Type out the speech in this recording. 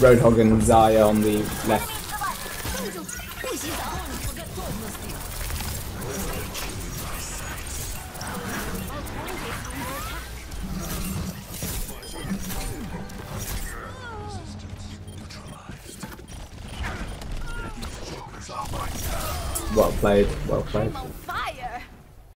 Roadhog and Zaya on the left. Well played, well played.